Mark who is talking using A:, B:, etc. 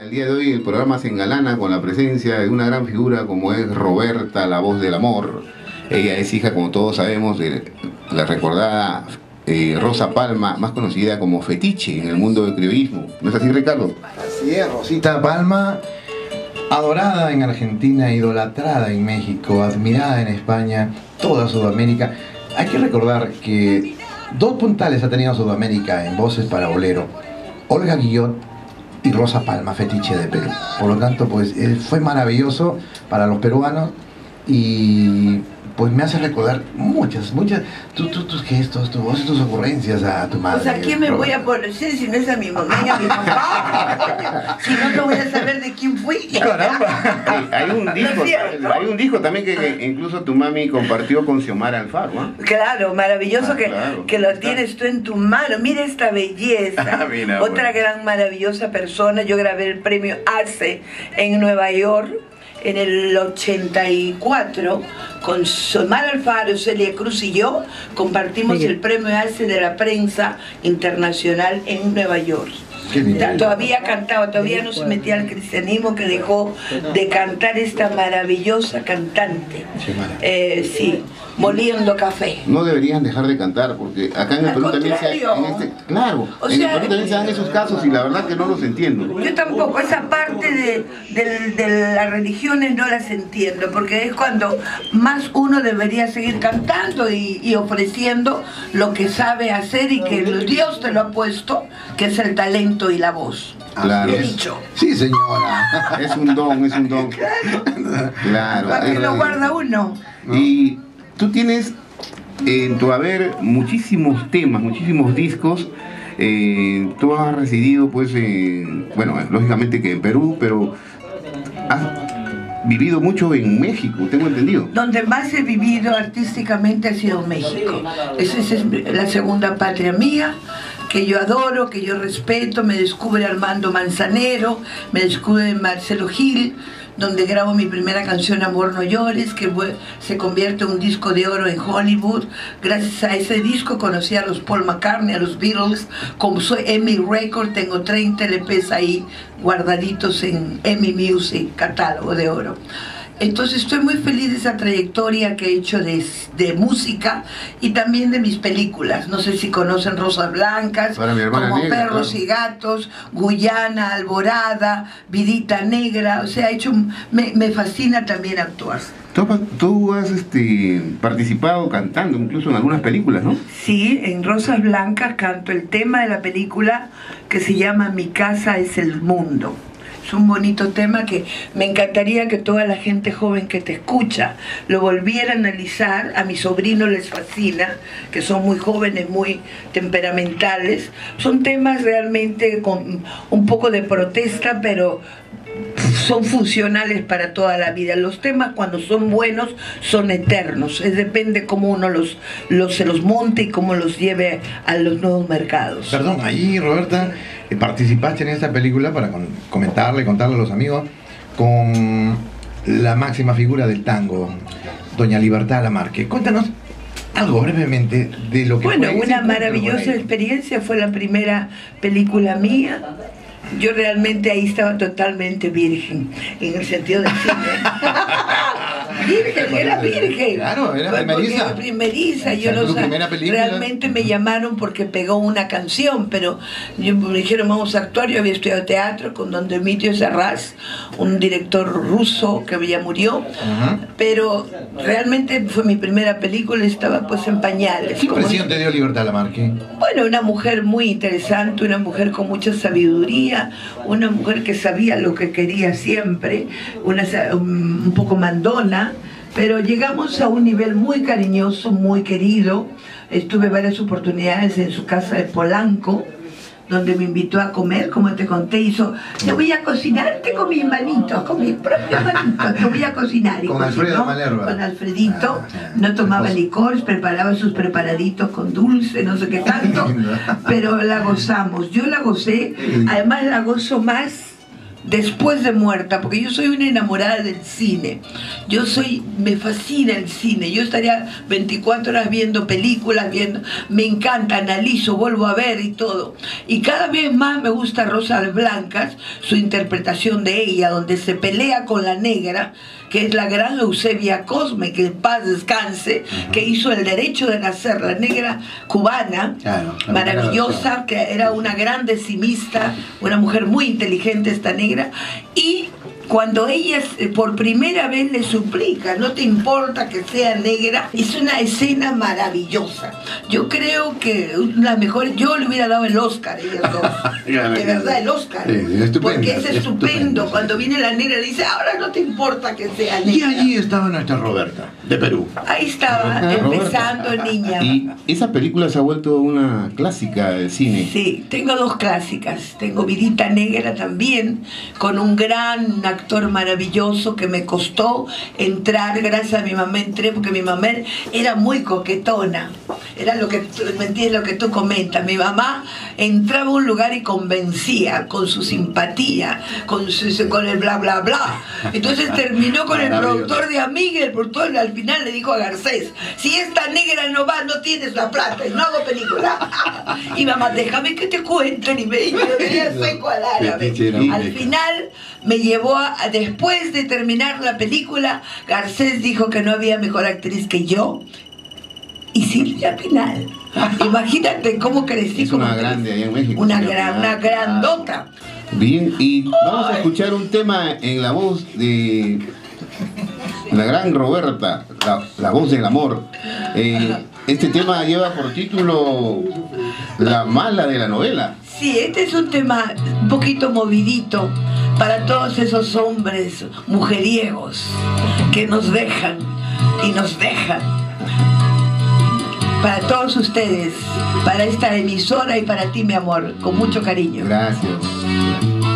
A: El día de hoy el programa se engalana con la presencia de una gran figura como es Roberta, la voz del amor. Ella es hija, como todos sabemos, de la recordada eh, Rosa Palma, más conocida como Fetiche en el mundo del criollismo. ¿No es así, Ricardo?
B: Así es, Rosita Palma, adorada en Argentina, idolatrada en México, admirada en España, toda Sudamérica. Hay que recordar que dos puntales ha tenido Sudamérica en voces para bolero. Olga Guillot y Rosa Palma, fetiche de Perú. Por lo tanto, pues eh, fue maravilloso para los peruanos y pues me hace recordar muchas, muchas, tus gestos, tu voz tus ocurrencias a tu madre.
C: Pues a quién me voy a poner si no es a mi mamá y a mi papá. si no, no voy a saber de quién fui.
A: Caramba. hay, un disco, hay un disco también que, incluso tu mami compartió con Xiomara Alfaro. ¿eh?
C: Claro, maravilloso ah, que, que lo tienes tú en tu mano. Mira esta belleza. Otra gran maravillosa persona. Yo grabé el premio ACE en Nueva York en el 84 con Somar Alfaro, Celia Cruz y yo compartimos el premio ACE de la prensa internacional en Nueva York. Todavía cantaba, todavía no se metía al cristianismo que dejó de cantar esta maravillosa cantante. Eh, sí, moliendo café.
A: No deberían dejar de cantar, porque acá en el Perú también se, en este, claro, en el Perú también se dan esos casos y la verdad que no los entiendo.
C: Yo tampoco, esa parte de, de, las religiones no las entiendo, porque es cuando más uno debería seguir cantando y, y ofreciendo lo que sabe hacer y que Dios te lo ha puesto, que es el talento y la voz.
A: Claro.
C: dicho.
B: Sí, señora.
A: Es un don, es un don.
C: Claro. ¿Para qué lo guarda uno?
A: Y tú tienes en tu haber muchísimos temas, muchísimos discos. Eh, tú has residido, pues, bueno, lógicamente que en Perú, pero has vivido mucho en México, tengo entendido.
C: Donde más he vivido artísticamente ha sido México. Esa es la segunda patria mía que yo adoro, que yo respeto, me descubre Armando Manzanero, me descubre Marcelo Gil, donde grabo mi primera canción Amor no llores, que se convierte en un disco de oro en Hollywood. Gracias a ese disco conocí a los Paul McCartney, a los Beatles. Como soy Emmy Record, tengo 30 LPs ahí guardaditos en Emmy Music, catálogo de oro. Entonces estoy muy feliz de esa trayectoria que he hecho de, música y también de mis películas. No sé si conocen Rosas Blancas, como Perros y Gatos, Guyana, Alborada, Vidita Negra. O sea, hecho, me, fascina también actuar.
A: Tú, has este, participado cantando incluso en algunas películas, ¿no?
C: Sí, en Rosas Blancas canto el tema de la película que se llama Mi casa es el mundo. Es un bonito tema que me encantaría que toda la gente joven que te escucha lo volviera a analizar. A mis sobrinos les fascina, que son muy jóvenes, muy temperamentales. Son temas realmente con un poco de protesta, pero son funcionales para toda la vida. Los temas cuando son buenos son eternos. Es depende cómo uno los, los se los monte y cómo los lleve a los nuevos mercados.
B: Perdón, ahí Roberta participaste en esta película para comentarle, contarle a los amigos, con la máxima figura del tango, doña Libertad Lamarque. Cuéntanos algo brevemente de lo que
C: bueno, una maravillosa experiencia, fue la primera película mía yo realmente ahí estaba totalmente virgen, en el sentido de cine. virgen, era virgen.
B: Claro, era
C: primeriza. primeriza, yo no sé. Realmente me llamaron porque pegó una canción, pero yo, me dijeron vamos a actuar. Yo había estudiado teatro con don Demetrio Sarraz, un director ruso que ya murió, pero realmente fue mi primera película, estaba pues en pañales.
B: ¿Qué impresión te dio Libertad Lamarque?
C: Bueno, una mujer muy interesante, una mujer con mucha sabiduría una mujer que sabía lo que quería siempre, una, un poco mandona, pero llegamos a un nivel muy cariñoso, muy querido. Estuve varias oportunidades en su casa de Polanco, donde me invitó a comer, como te conté, hizo, te voy a cocinarte con mis manitos, con mis propias manitos, te voy a cocinar. Y
B: con Alfredo Con
C: Alfredito, ah, no tomaba licor, preparaba sus preparaditos con dulce, no sé qué tanto, pero la gozamos. Yo la gocé, además la gozo más después de muerta, porque yo soy una enamorada del cine. Yo soy, me fascina el cine. Yo estaría 24 horas viendo películas, viendo, me encanta, analizo, vuelvo a ver y todo. Y cada vez más me gusta Rosas Blancas, su interpretación de ella, donde se pelea con la negra, que es la gran Eusebia Cosme, que en paz descanse, que hizo el derecho de nacer, la negra cubana, maravillosa, que era una gran decimista, una mujer muy inteligente esta negra, y cuando ella eh, por primera vez le suplica, no te importa que sea negra, es una escena maravillosa. Yo creo que la mejor, yo le hubiera dado el Oscar a ellas dos. de verdad, el Oscar. porque es estupendo. Cuando viene la negra le dice, ahora no te importa que sea negra.
B: Y allí estaba nuestra Roberta, de Perú.
C: Ahí estaba, empezando niña.
A: Y esa película se ha vuelto una clásica del cine.
C: Sí, tengo dos clásicas. Tengo Vidita Negra también, con un gran actor actor maravilloso que me costó entrar, gracias a mi mamá entré, porque mi mamá era muy coquetona. Era lo que, ¿me entiendes? Lo que tú comentas. Mi mamá entraba a un lugar y convencía con su simpatía, con, su, con el bla, bla, bla. Entonces terminó con el productor de Amiga el productor al final le dijo a Garcés, si esta negra no va, no tienes la plata y no hago película. y mamá, déjame que te cuenten y me dijo, al final me llevó a, después de terminar la película, Garcés dijo que no había mejor actriz que yo y Silvia Pinal. Imagínate cómo crecí.
A: Es una grande allá en México.
C: Una, gran, una grandota.
A: Bien, y vamos a escuchar un tema en la voz de la gran Roberta, la, voz del amor. Eh, este tema lleva por título La mala de la novela.
C: Sí, este es un tema un poquito movidito para todos esos hombres mujeriegos que nos dejan y nos dejan. Para todos ustedes, para esta emisora y para ti, mi amor, con mucho cariño.
A: Gracias.